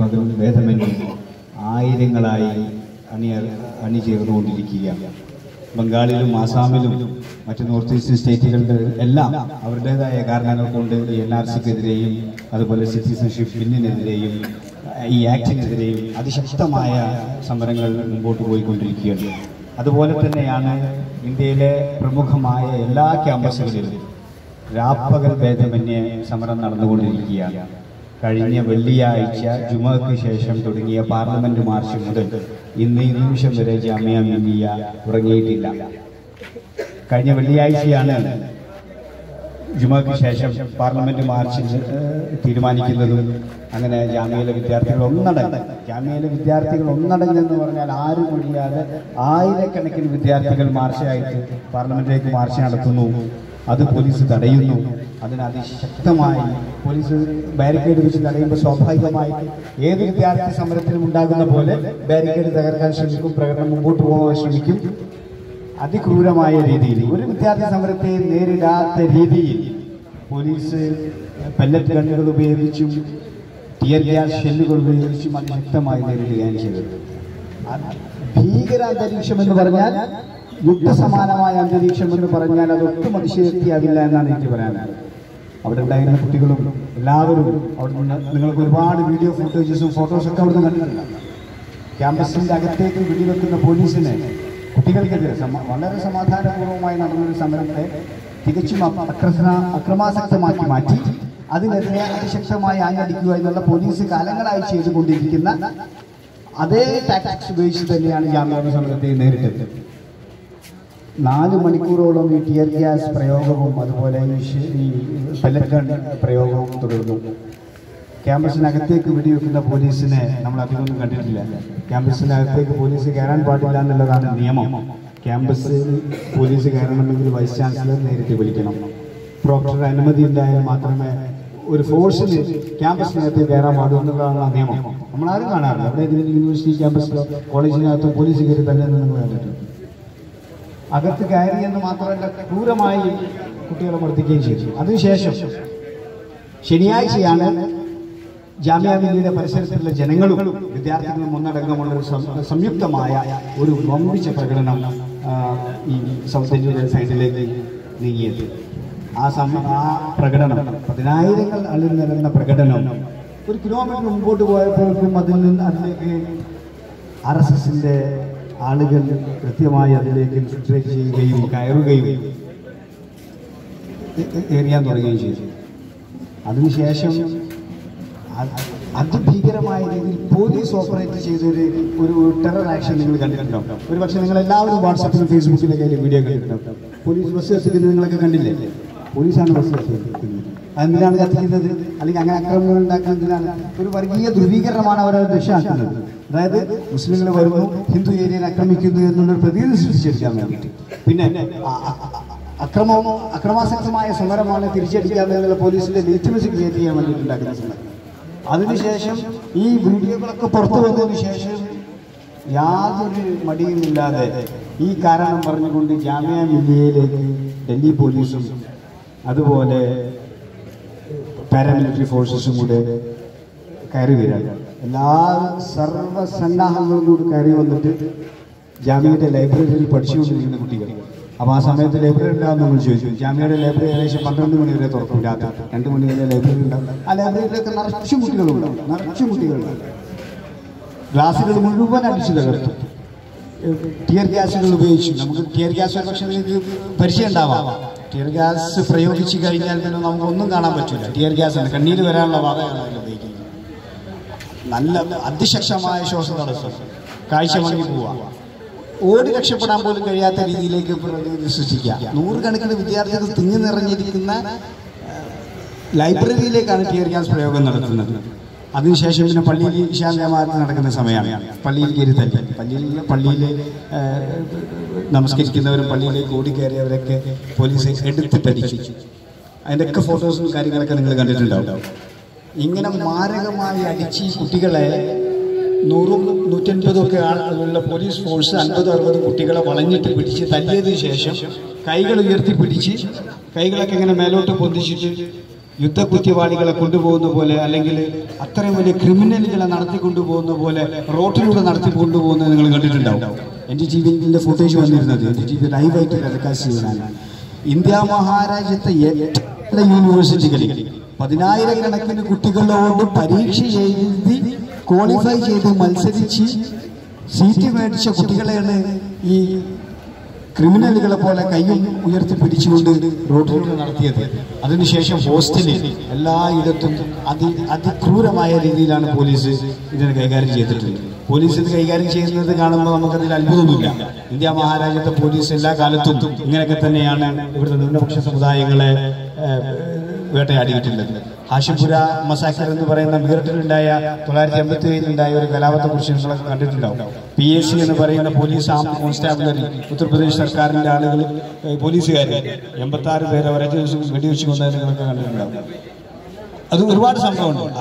പകൽ ഭേദമന്യേ ആയിരങ്ങളായി അണി അണിചേർന്നുകൊണ്ടിരിക്കുകയാണ്. ബംഗാളിലും ആസാമിലും മറ്റ് നോർത്ത് ഈസ്റ്റ് സ്റ്റേറ്റുകളുടെ എല്ലാം അവരുടേതായ കാരണങ്ങൾ കൊണ്ട് എൻ ആർ സിക്കെതിരെയും അതുപോലെ സിറ്റിസൺഷിപ്പ് ബില്ലിനെതിരെയും ഈ ആക്ടിനെതിരെയും അതിശക്തമായ സമരങ്ങൾ മുമ്പോട്ട് പോയിക്കൊണ്ടിരിക്കുകയാണ്. അതുപോലെ തന്നെയാണ് ഇന്ത്യയിലെ പ്രമുഖമായ എല്ലാ ക്യാമ്പസുകളിലും രാപ്പകൽ ഭേദമന്യേ സമരം നടന്നുകൊണ്ടിരിക്കുകയാണ്. കഴിഞ്ഞ വെള്ളിയാഴ്ച ജുമക്ക് ശേഷം തുടങ്ങിയ പാർലമെന്റ് മാർച്ച് മുതൽ ഇന്ന് ഈ നിമിഷം വരെ ജാമ്യ മില്ലിയ ഉറങ്ങിയിട്ടില്ല കഴിഞ്ഞ വെള്ളിയാഴ്ചയാണ് ജുമക്ക് ശേഷം പാർലമെന്റ് മാർച്ച് തീരുമാനിക്കുന്നത് തീരുമാനിക്കുന്നതും. അങ്ങനെ ജാമ്യയിലെ വിദ്യാർത്ഥികൾ ഒന്നടങ്ങ്. ജാമ്യയിലെ വിദ്യാർത്ഥികൾ ഒന്നടങ്ങെന്ന് പറഞ്ഞാൽ ആരും ഒഴിയാതെ ആയിരക്കണക്കിന് വിദ്യാർത്ഥികൾ മാർച്ചായിട്ട് പാർലമെന്റിലേക്ക് മാർച്ച് നടത്തുന്നു. അത് പോലീസ് തടയുന്നു. അതിന് അതിശക്തമായി പോലീസ് ബാരിക്കേഡ് വെച്ച് തടയുമ്പോൾ സ്വാഭാവികമായി ഏത് വിദ്യാർത്ഥി സമരത്തിലും ഉണ്ടാകുന്ന പോലെ ബാരിക്കേഡ് തകർക്കാൻ ശ്രമിക്കും പ്രകടനം മുമ്പോട്ട് പോകാൻ ശ്രമിക്കും. അതിക്രൂരമായ രീതിയിൽ ഒരു വിദ്യാർത്ഥി സമരത്തെ നേരിടാത്ത രീതിയിൽ പോലീസ് പെല്ലറ്റ് ഗണ്ണുകൾ ഉപയോഗിച്ചും ടിയർ ഗ്യാസ് ഷെല്ലുകൾ ഉപയോഗിച്ചും അതിശക്തമായി നേരിടുകയാണ് ചെയ്തത്. ഭീകരാന്തരീക്ഷം എന്ന് പറഞ്ഞാൽ യുദ്ധസമാനമായ അന്തരീക്ഷം എന്ന് പറഞ്ഞാൽ അത് ഒട്ടും അതിശയക്തിയാവില്ല എന്നാണ് എനിക്ക് പറയാനുള്ളത്. അവിടെ ഉണ്ടായിരുന്ന കുട്ടികളും എല്ലാവരും അവിടെ നിന്ന് നിങ്ങൾക്ക് ഒരുപാട് വീഡിയോ ഫുട്ടേജസും ഫോട്ടോസൊക്കെ അവിടെ നിന്ന് കണ്ടിട്ടുണ്ട്. ക്യാമ്പസിന്റെ അകത്തേക്ക് വെടിവെക്കുന്ന പോലീസിനെ കുട്ടികൾക്കെതിരെ വളരെ സമാധാനപൂർവമായി നടന്നൊരു സമരത്തെ തികച്ചും അക്രസന അക്രമാസക്തമാക്കി മാറ്റി. അതിനെതിരെ അതിശക്തമായി ആഞ്ഞടിക്കുക എന്നുള്ള പോലീസ് കാലങ്ങളായി ചെയ്തുകൊണ്ടിരിക്കുന്ന അതേ ടാക്ടിക്സ് ഉപയോഗിച്ച് തന്നെയാണ് ജാമ്യാന സമരത്തെ നേരിട്ടത്. നാല് മണിക്കൂറോളം ഈ ടിയർ ഗ്യാസ് പ്രയോഗവും അതുപോലെ ഈ പെല്ലറ്റ് പ്രയോഗവും തുടർന്നു ക്യാമ്പസിനകത്തേക്ക് വെടിവെക്കുന്ന പോലീസിനെ നമ്മൾ അധികമൊന്നും കണ്ടിട്ടില്ല. ക്യാമ്പസിനകത്തേക്ക് പോലീസ് കയറാൻ പാടില്ല എന്നുള്ളതാണ് നിയമം. ക്യാമ്പസിൽ പോലീസ് കയറണമെങ്കിൽ വൈസ് ചാൻസലർ നേരിട്ട് വിളിക്കണം. പ്രോക്ടർ അനുമതി ഉണ്ടായാൽ മാത്രമേ ഒരു ഫോഴ്സിൽ ക്യാമ്പസിനകത്ത് കയറാൻ പാടൂ എന്നുള്ളതാണ് നിയമം. നമ്മളാരും കാണാറില്ല. അവിടെ യൂണിവേഴ്സിറ്റി ക്യാമ്പസിലോ കോളേജിനകത്തോ പോലീസ് കയറി തന്നെ നിങ്ങൾ കണ്ടിട്ടുണ്ട്. അകത്ത് കയറി എന്ന് മാത്രമല്ല ക്രൂരമായി കുട്ടികളെ മർദ്ദിക്കുകയും ചെയ്തു. അതിനുശേഷം ശനിയാഴ്ചയാണ് ജാമ്യ മില്ലിയുടെ പരിസരത്തുള്ള ജനങ്ങളും വിദ്യാർത്ഥികളും ഒന്നടങ്കമുള്ള ഒരു സംയുക്തമായ ഒരു വമ്പിച്ച പ്രകടനം ഈ സൗത്ത് ഇന്ത്യൻ സൈഡിലേക്ക് നീങ്ങിയത്. ആ സം ആ പ്രകടനം പതിനായിരങ്ങൾ അണിനിരന്ന പ്രകടനം ഒരു കിലോമീറ്റർ മുമ്പോട്ട് പോയപ്പോഴേക്കും അതിൽ നിന്ന് അതിലേക്ക് ആർ എസ് എസിന്റെ ആളുകൾ കൃത്യമായി അതിലേക്ക് ഇൻഫിൽട്രേറ്റ് ചെയ്യുകയും കയറുകയും എറിയാൻ തുടങ്ങുകയും ചെയ്തു. അതിനുശേഷം അത് അതിഭീകരമായ രീതിയിൽ പോലീസ് ഓപ്പറേറ്റ് ചെയ്തൊരു ഒരു ടെറർ ആക്ഷൻ നിങ്ങൾ കണ്ടിട്ടുണ്ടോ? ഒരു പക്ഷേ നിങ്ങൾ എല്ലാവരും വാട്സാപ്പിലും ഫേസ്ബുക്കിലൊക്കെ വീഡിയോ കണ്ടിട്ടുണ്ടോ? പോലീസ് ബസ് എത്തിക്കുന്നത് നിങ്ങളൊക്കെ കണ്ടില്ലേ? പോലീസാണ് ബസ് അതെന്തിനാണ് കത്തിക്കുന്നത് അല്ലെങ്കിൽ അങ്ങനെ ആക്രമണങ്ങൾ ഉണ്ടാക്കുന്നതിനാണ് ഒരു വർഗീയ ധ്രുവീകരണമാണ് അവരത് ലക്ഷ്യമാക്കുന്നത് അതായത് മുസ്ലിങ്ങൾ വരുന്നു ഹിന്ദു ഏരിയനെ ആക്രമിക്കുന്നു എന്നുള്ളൊരു പ്രതീതി സൃഷ്ടിച്ചെടുക്കാൻ വേണ്ടിയിട്ട്. പിന്നെ അക്രമമോ അക്രമാസക്തമായ സമരമാണ് തിരിച്ചടിക്കാമെന്നുള്ള പോലീസിന്റെ ലേറ്റമസി ക്രിയേറ്റ് ചെയ്യാൻ വേണ്ടിയിട്ടുണ്ടാക്കുന്ന സമരം. അതിനുശേഷം ഈ വീഡിയോകളൊക്കെ പുറത്തു വന്നതിന് ശേഷം യാതൊരു മടിയുമില്ലാതെ ഈ കാരണം പറഞ്ഞുകൊണ്ട് ജാമ്യ മില്ലിയയിലേക്ക് ഡൽഹി പോലീസും അതുപോലെ പാരാമിലിറ്ററി ഫോഴ്സസും കൂടെ കയറി വരിക എല്ലാ സർവസന്നാഹങ്ങളും കൂടി കയറി വന്നിട്ട് ജാമ്യയുടെ ലൈബ്രറിയിൽ പഠിച്ചുകൊണ്ടിരിക്കുന്ന കുട്ടികൾ. അപ്പോൾ ആ സമയത്ത് ലൈബ്രറി ഉണ്ടാകും നമ്മൾ ചോദിച്ചു. ജാമ്യയുടെ ലൈബ്രറി ഏകദേശം പന്ത്രണ്ട് മണി വരെ തുറക്കും രാത്രി. രണ്ട് മണി വരെ ലൈബ്രറി ഉണ്ടാവും. ആ ലൈബ്രറിയിലൊക്കെ നിറച്ചും കുട്ടികളുണ്ടാവും നിറച്ചും കുട്ടികളുണ്ടാവും ഗ്ലാസുകൾ മുഴുവൻ അടിച്ചു തകർത്തു. ടിയർ ഗ്യാസുകൾ ഉപയോഗിച്ചു നമുക്ക് ടിയർ ഗ്യാസ് പക്ഷേ പരിചയം ഉണ്ടാവാം. ടിയർ ഗ്യാസ് പ്രയോഗിച്ചു കഴിഞ്ഞാൽ പിന്നെ നമുക്ക് ഒന്നും കാണാൻ പറ്റില്ല. ടിയർ ഗ്യാസ് ആണ്. കണ്ണീര് വരാനുള്ള വാതകമാണ് അതിൽ ഉപയോഗിക്കുന്നത്. നല്ല അതിശക്തമായ ശ്വാസം തടസ്സം. കാഴ്ച വാങ്ങി പോവാം ഓടി രക്ഷപ്പെടാൻ പോലും കഴിയാത്ത രീതിയിലേക്ക് സൃഷ്ടിക്കാം നൂറുകണക്കിന് വിദ്യാർത്ഥികൾ തിങ്ങി നിറഞ്ഞിരിക്കുന്ന ലൈബ്രറിയിലേക്കാണ് ടിയർ ഗ്യാസ് പ്രയോഗം നടത്തുന്നത്. അതിനുശേഷം പിന്നെ പള്ളിയിൽ ഇശാന്യമാർക്ക് നടക്കുന്ന സമയമാണ്. പള്ളിയിൽ കയറി തന്നെ പള്ളിയിൽ പള്ളിയിൽ നമസ്കരിക്കുന്നവരും പള്ളിയിലേക്ക് ഓടിക്കയറിയവരൊക്കെ പോലീസ് എടുത്തിട്ടടിച്ചു അതിന്റെയൊക്കെ ഫോട്ടോസും കാര്യങ്ങളൊക്കെ നിങ്ങൾ കണ്ടിട്ടുണ്ടാവും. ഇങ്ങനെ മാരകമായി അടിച്ച് കുട്ടികളെ നൂറും നൂറ്റൻപതും ഒക്കെ ആളുകളുള്ള പോലീസ് ഫോഴ്സ് അൻപതും അറുപത് കുട്ടികളെ വളഞ്ഞിട്ട് പിടിച്ച് തല്ലിയതിനു ശേഷം കൈകൾ ഉയർത്തി പിടിച്ച് കൈകളൊക്കെ ഇങ്ങനെ മേലോട്ട് പൊന്തിച്ചിട്ട് യുദ്ധ കുറ്റവാളികളെ കൊണ്ടുപോകുന്ന പോലെ അല്ലെങ്കിൽ അത്രയും വലിയ ക്രിമിനലുകളെ നടത്തിക്കൊണ്ടുപോകുന്ന പോലെ റോട്ടിലൂടെ നടത്തി കൊണ്ടുപോകുന്നത് നിങ്ങൾ കണ്ടിട്ടുണ്ടാവും. എൻ ഡി ടി വിന്റെ ഫുട്ടേജ് വന്നിരുന്നത്. എൻ ഡി ടി വി ലൈവായിട്ട് ടെലികാസ്റ്റ് ചെയ്യുന്നതാണ്. ഇന്ത്യ മഹാരാജ്യത്തെ എല്ലാ യൂണിവേഴ്സിറ്റികളിൽ പതിനായിരക്കണക്കിന് കുട്ടികളോട് പരീക്ഷ എഴുതി ക്വാളിഫൈ ചെയ്ത് മത്സരിച്ച് സീറ്റ് മേടിച്ച കുട്ടികളെയാണ് ഈ ക്രിമിനലുകളെ പോലെ കൈയും ഉയർത്തി പിടിച്ചുകൊണ്ട് റോഡിലൂടെ നടത്തിയത്. അതിനുശേഷം ഹോസ്റ്റലിൽ എല്ലായിടത്തും അതി അതിക്രൂരമായ രീതിയിലാണ് പോലീസ് ഇതിനെ കൈകാര്യം ചെയ്തിട്ടുള്ളത്. പോലീസ് ഇത് കൈകാര്യം ചെയ്യുന്നത് കാണുമ്പോൾ നമുക്കതിൽ അത്ഭുതമൊന്നുമില്ല. ഇന്ത്യ മഹാരാജ്യത്തെ പോലീസ് എല്ലാ കാലത്തും ഇങ്ങനെയൊക്കെ തന്നെയാണ് ഇവിടുത്തെ ന്യൂനപക്ഷ സമുദായങ്ങളെ വേട്ടയാടിയിട്ടുള്ളത്. ഹാഷിപുര മസാക്കർ എന്ന് പറയുന്ന മീററ്റിലുണ്ടായ തൊള്ളായിരത്തി എൺപത്തി ഏഴിലുണ്ടായ ഒരു കലാപത്തെ കുറിച്ച് നിങ്ങളൊക്കെ കണ്ടിട്ടുണ്ടാവും. പി എസ് സി എന്ന് പറയുന്ന പോലീസ് ആം കോൺസ്റ്റാബിളറി ഉത്തർപ്രദേശ് സർക്കാരിന്റെ ആളുകൾ പോലീസുകാർ എൺപത്തി ആറ് പേരെ ഒരേ ദിവസം വെടിവെച്ച് കൊണ്ടത് നിങ്ങളൊക്കെ കണ്ടിട്ടുണ്ടാവും. അത് ഒരുപാട് സംഭവമുണ്ട്.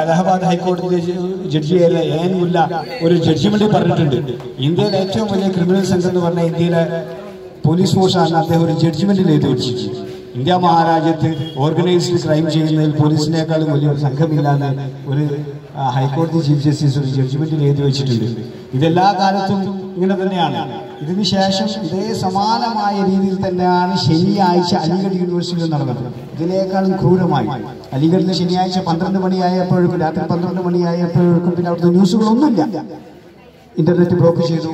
അലഹബാദ് ഹൈക്കോടതി ജഡ്ജിയായ എൻ മുല്ല ഒരു ജഡ്ജിമെന്റ് പറഞ്ഞിട്ടുണ്ട്. ഇന്ത്യയിലെ ഏറ്റവും വലിയ ക്രിമിനൽ സംഘം എന്ന് പറഞ്ഞ ഇന്ത്യയിലെ പോലീസ് ഫോഴ്സാണ് അദ്ദേഹം ഒരു ജഡ്ജിമെന്റിൽ എഴുതി വെച്ചിരിക്കുന്നത്. ഇന്ത്യ മഹാരാജ്യത്ത് ഓർഗനൈസ്ഡ് ക്രൈം ചെയ്യുന്നതിൽ പോലീസിനേക്കാളും വലിയൊരു സംഘമില്ലാന്ന് ഒരു ഹൈക്കോടതി ചീഫ് ജസ്റ്റിസ് ഒരു ജഡ്ജ്മെന്റിൽ എഴുതി വെച്ചിട്ടുണ്ട്. ഇതെല്ലാ കാലത്തും ഇങ്ങനെ തന്നെയാണ്. ഇതിനുശേഷം ഇതേ സമാനമായ രീതിയിൽ തന്നെയാണ് ശനിയാഴ്ച അലിഗഡ് യൂണിവേഴ്സിറ്റിയിൽ നടന്നത്. ഇതിനേക്കാളും ക്രൂരമായി. അലിഗഡിൽ ശനിയാഴ്ച പന്ത്രണ്ട് മണിയായപ്പോഴേക്കും രാത്രി പന്ത്രണ്ട് മണിയായപ്പോഴേക്കും പിന്നെ അവിടുത്തെ ന്യൂസുകളൊന്നുമില്ല. ഇന്റർനെറ്റ് ബ്ലോക്ക് ചെയ്തു.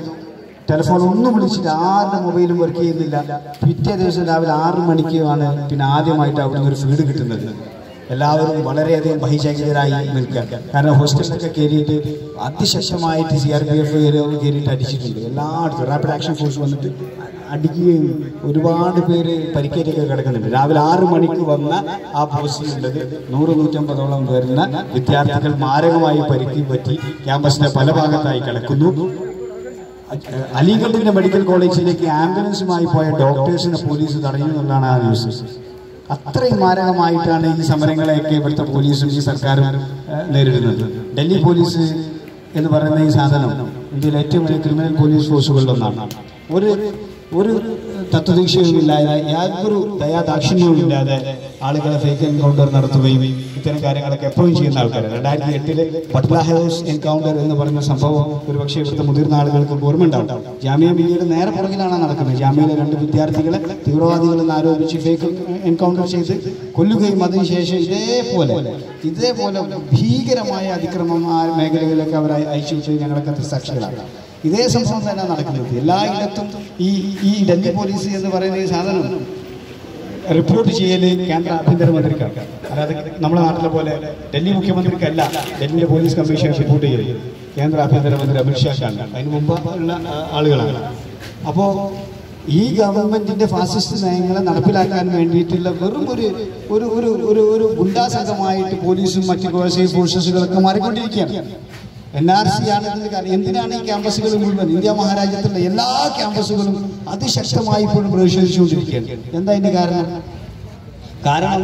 ടെലിഫോൺ ഒന്നും വിളിച്ചിട്ട് ആരുടെ മൊബൈലും വർക്ക് ചെയ്യുന്നില്ല. പിറ്റേ ദിവസം രാവിലെ ആറ് മണിക്കുമാണ് പിന്നെ ആദ്യമായിട്ട് അവിടുന്ന് ഒരു ഫീഡ് കിട്ടുന്നത്. എല്ലാവരും വളരെയധികം ബഹിശാഖിതരായി നിൽക്കുക കാരണം ഹോസ്റ്റലൊക്കെ കയറിയിട്ട് അതിശക്തമായിട്ട് സി ആർ പി എഫ് കയറിയിട്ട് അടിച്ചിട്ടുണ്ട്. എല്ലായിടത്തും റാപ്പിഡ് ആക്ഷൻ ഫോഴ്സ് വന്നിട്ട് അടിക്കുകയും ഒരുപാട് പേര് പരിക്കേറ്റൊക്കെ കിടക്കുന്നുണ്ട്. രാവിലെ ആറ് മണിക്ക് വന്ന ആ പോസ്റ്റിലുള്ളത് നൂറ് നൂറ്റമ്പതോളം വരുന്ന വിദ്യാർത്ഥികൾ മാരകമായി പരിക്ക് പറ്റി ക്യാമ്പസിന്റെ പല ഭാഗത്തായി കിടക്കുന്നു. അലിഗഡിന്റെ മെഡിക്കൽ കോളേജിലേക്ക് ആംബുലൻസുമായി പോയ ഡോക്ടേഴ്സിനെ പോലീസ് തടഞ്ഞു എന്നാണ് ആ ന്യൂസ്. അത്രയും മാരകമായിട്ടാണ് ഈ സമരങ്ങളെയൊക്കെ ഇവിടുത്തെ പോലീസും ഈ സർക്കാരും നേരിടുന്നത്. ഡൽഹി പോലീസ് എന്ന് പറയുന്ന ഈ സാധനം ഇന്ത്യയിലെ ഏറ്റവും വലിയ ക്രിമിനൽ പോലീസ് ഫോഴ്സുകളിലൊന്നാണ് ഒരു ഒരു തത്വദീക്ഷയുമില്ലാതെ യാതൊരു ദയാദാക്ഷിണ്യവും ഇല്ലാതെ ആളുകളെ ഫേക്ക് എൻകൗണ്ടർ നടത്തുകയും ഇത്തരം കാര്യങ്ങളൊക്കെ എപ്പോഴും ചെയ്യുന്ന ആൾക്കാർ രണ്ടായിരത്തി എട്ടിൽ പട്ല ഹൗസ് എൻകൗണ്ടർ എന്ന് പറഞ്ഞ സംഭവം ഒരു പക്ഷേ ഇവിടുത്തെ മുതിർന്ന ആളുകൾക്ക് ഓർമ്മ ഉണ്ടാവും ജാമ്യ മില്ലിയുടെ നേരെ പുറകിലാണ് നടക്കുന്നത്. ജാമ്യയിലെ രണ്ട് വിദ്യാർത്ഥികളെ തീവ്രവാദികളെന്ന് ആരോപിച്ച് ഫേക്ക് എൻകൗണ്ടർ ചെയ്ത് കൊല്ലുകയും അതിനുശേഷം ഇതേപോലെ ഇതേപോലെ ഭീകരമായ അതിക്രമം ആ മേഖലകളിലൊക്കെ അവർ അയച്ചു വെച്ചത് ഞങ്ങളൊക്കെ സാക്ഷികളാണ് ഇതേ സംഭവം തന്നെ നടക്കുന്നത്. എല്ലായിടത്തും ഈ ഈ ഡൽഹി പോലീസ് എന്ന് പറയുന്ന ഈ സാധനം റിപ്പോർട്ട് ചെയ്യൽ കേന്ദ്ര ആഭ്യന്തരമന്ത്രിക്കാണ് അല്ലാതെ നമ്മുടെ നാട്ടിലെ പോലെ ഡൽഹി മുഖ്യമന്ത്രിക്കല്ല ഡൽഹിയിലെ പോലീസ് കമ്മീഷൻ റിപ്പോർട്ട് ചെയ്യൽ കേന്ദ്ര ആഭ്യന്തരമന്ത്രി അമിത്ഷാക്കാണ് അതിന് മുമ്പ് ഉള്ള ആളുകളാണ്. അപ്പോൾ ഈ ഗവൺമെന്റിന്റെ ഫാസിസ്റ്റ് നയങ്ങളെ നടപ്പിലാക്കാൻ വേണ്ടിയിട്ടുള്ള വെറും ഒരു ഒരു ഒരു ഒരു ഒരു ഗുണ്ടാ പോലീസും മറ്റു കോഴ്സും ഫോഴ്സസുകളൊക്കെ മാറിക്കൊണ്ടിരിക്കുകയാണ്. എൻ ആർ സി ആണ് കാരണം. എന്തിനാണ് ഈ ക്യാമ്പസുകൾ മുഴുവൻ ഇന്ത്യ മഹാരാജ്യത്തുള്ള എല്ലാ ക്യാമ്പസുകളും അതിശക്തമായി ഇപ്പോഴും പ്രതിഷേധിച്ചുകൊണ്ടിരിക്കുകയാണ് എന്താ ഇതിന്റെ കാരണം കാരണം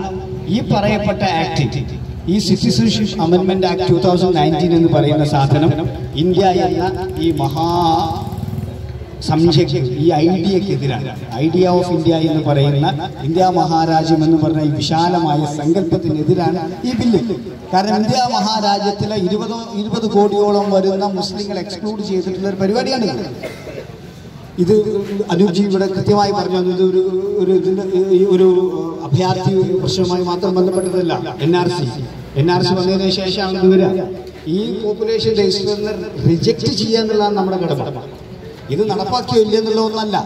ഈ പറയപ്പെട്ട ആക്ട് ഈ citizenship amendment act two thousand nineteen എന്ന് പറയുന്ന സാധനം ഇന്ത്യ എന്ന ഈ മഹാ സംശയ്ക്ക് ഈ ഐഡിയക്കെതിരാണ് ഐഡിയ ഓഫ് ഇന്ത്യ എന്ന് പറയുന്ന ഇന്ത്യ മഹാരാജ്യം എന്ന് പറഞ്ഞ ഈ വിശാലമായ സങ്കല്പത്തിനെതിരാണ് ഈ ബില്ല്. കാരണം ഇന്ത്യ മഹാരാജ്യത്തിലെ ഇരുപതോ ഇരുപത് കോടിയോളം വരുന്ന മുസ്ലിങ്ങൾ എക്സ്ക്ലൂഡ് ചെയ്തിട്ടുള്ള ഒരു പരിപാടിയാണ് ഇത്. അനുജി ഇവിടെ കൃത്യമായി പറഞ്ഞു ഇത് ഒരു ഒരു ഇതിന്റെ ഒരു അഭയാർത്ഥി പ്രശ്നവുമായി മാത്രം ബന്ധപ്പെട്ടതല്ല N R C N R C വന്നതിന് ശേഷമാണ് ഇത് വരിക ഈ പോപ്പുലേഷൻ രജിസ്റ്ററിനെ റിജക്ട് ചെയ്യുക എന്നുള്ളതാണ് നമ്മുടെ കടമ. ഇത് നടപ്പാക്കിയോ ഇല്ല എന്നുള്ളതൊന്നല്ല.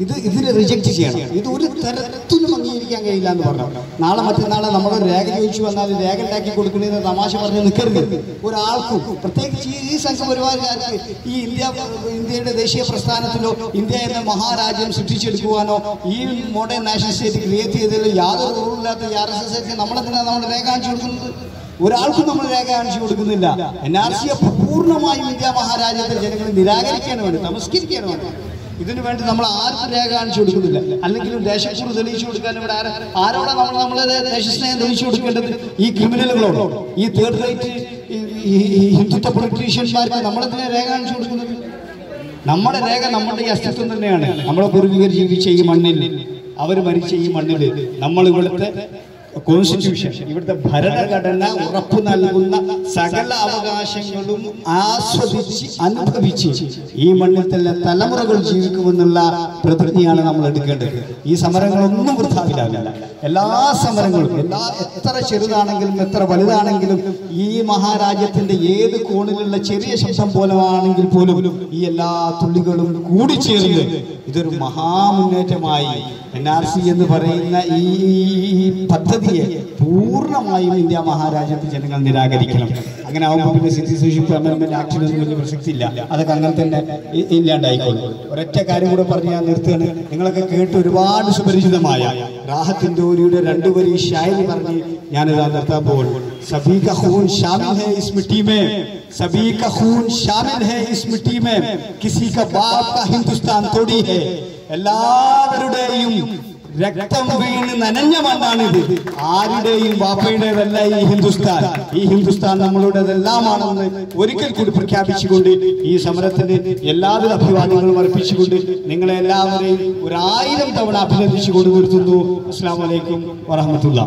ഇത് ഇതിനെ റിജക്റ്റ് ചെയ്യണം. ഇത് ഒരു തരത്തിലും അംഗീകരിക്കാൻ കഴിയില്ല എന്ന് പറഞ്ഞു. നാളെ മറ്റന്നാളെ നമ്മൾ രേഖ ചോദിച്ചു വന്നാൽ രേഖ ഉണ്ടാക്കി കൊടുക്കണേന്ന് തമാശ പറഞ്ഞ് നിൽക്കരുത് ഒരാൾക്കും പ്രത്യേകിച്ച് ഈ- സംഘപരിവാരക്കാർക്ക് ഈ ഇന്ത്യ ഇന്ത്യയുടെ ദേശീയ പ്രസ്ഥാനത്തിലോ ഇന്ത്യ എന്ന മഹാരാജ്യം സൃഷ്ടിച്ചെടുക്കുവാനോ ഈ മോഡേൺ നാഷണൽ സ്റ്റേറ്റ് ക്രിയേറ്റ് ചെയ്തതിലും യാതൊരു റൂളില്ലാത്ത ഈ ആർ എസ് എസ് നമ്മളെന്തിനാണ് നമ്മൾ രേഖ കാണിച്ചു കൊടുക്കുന്നത്. ഒരാൾക്കും നമ്മൾ രേഖ കാണിച്ചു കൊടുക്കുന്നില്ല. എൻ ആർ സിയെ പൂർണമായും ഇന്ത്യ മഹാരാജ്യത്തെ ജനങ്ങൾ വേണ്ടി നമസ്കരിക്കാനും വേണ്ടത് ഇതിനു വേണ്ടി നമ്മൾ ആർക്കും രേഖ കാണിച്ചു കൊടുക്കുന്നില്ല? അല്ലെങ്കിലും ദേശക്കുറി തെളിയിച്ചു കൊടുക്കാൻ ഇവിടെ ആരോടെ നമ്മൾ നമ്മളെ ദേശസ്നേഹം തെളിയിച്ചു കൊടുക്കേണ്ടത്? ഈ ക്രിമിനലുകളോടോ. ഈ തേർഡ് റൈറ്റ് ഹിന്ദുത്വ പൊളിറ്റീഷ്യന്മാർക്ക് നമ്മളെന്തിനാ രേഖ കാണിച്ചു കൊടുക്കുന്നത്? നമ്മുടെ രേഖ നമ്മുടെ ഈ അസ്തിത്വം തന്നെയാണ്. നമ്മളെ പൂർവികർ ജീവിച്ച ഈ മണ്ണിൽ അവർ മരിച്ച ഈ മണ്ണിൽ നമ്മൾ ഇവിടുത്തെ കോൺസ്റ്റിറ്റ്യൂഷൻ ഇവിടുത്തെ ഭരണഘടന ഉറപ്പു നൽകുന്ന സകല അവകാശങ്ങളും ആസ്വദിച്ച് അനുഭവിച്ച് ഈ മണ്ണിൽ തന്നെ തലമുറകൾ ജീവിക്കുമെന്നുള്ള പ്രതിജ്ഞയാണ് നമ്മൾ എടുക്കേണ്ടത്. ഈ സമരങ്ങളൊന്നും വൃഥാവിലാവില്ല. എല്ലാ സമരങ്ങളും എല്ലാ എത്ര ചെറുതാണെങ്കിലും എത്ര വലുതാണെങ്കിലും ഈ മഹാരാജ്യത്തിന്റെ ഏത് കോണിലുള്ള ചെറിയ ശബ്ദം പോലെയാണെങ്കിൽ പോലും ഈ എല്ലാ തുള്ളികളും കൂടിച്ചേർന്ന് ഇതൊരു മഹാമുന്നേറ്റമായി. എൻ ആർ സി എന്ന് പറയുന്ന ഈ പദ്ധതിയെ പൂർണ്ണമായും ഇന്ത്യ മഹാരാജ്യത്ത് ജനങ്ങൾ നിരാകരിക്കണം അങ്ങനെ ആവുമ്പോൾ പിന്നെ സിറ്റിസൺഷിപ്പ് അമെന്റ്മെന്റ് ആക്ടിനൊന്നും വലിയ പ്രസക്തി ഇല്ല അതൊക്കെ അങ്ങനെ തന്നെ ഇ- ഇല്ലാണ്ടായിക്കോളും ഒരൊറ്റ കാര്യം കൂടെ പറഞ്ഞ് ഞാൻ നിർത്തുകയാണ് നിങ്ങളൊക്കെ കേട്ട് ഒരുപാട് സുപരിചിതമായ രാഹത്തിന്റെ ഓരിയുടെ രണ്ടു വരി ഷായരി പറഞ്ഞ് ഞാനിതാ നിർത്താൻ പോകുന്നു സഭീ का खून शामिल है इस मिट्टी में सभी का खून शामिल है इस मिट्टी में किसी का बाप का हिंदुस्तान थोड़ी है എല്ലാവരുടെയും രക്തം വീണ് നനഞ്ഞ മണ്ണാണിത്. ആരുടെയും വാപ്പയുടേതല്ല ഈ ഹിന്ദുസ്ഥാൻ. ഈ ഹിന്ദുസ്ഥാൻ നമ്മളുടേതെല്ലാമാണെന്ന് ഒരിക്കൽ കൂടി പ്രഖ്യാപിച്ചുകൊണ്ട് ഈ സമരത്തിന് എല്ലാവിധ അഭിവാദ്യങ്ങളും അർപ്പിച്ചുകൊണ്ട് നിങ്ങളെ എല്ലാവരെയും ഒരായിരം തവണ അഭിനന്ദിച്ചുകൊണ്ട് നിർത്തുന്നു. അസ്സാം വലൈക്കും വറഹമത്തുള്ള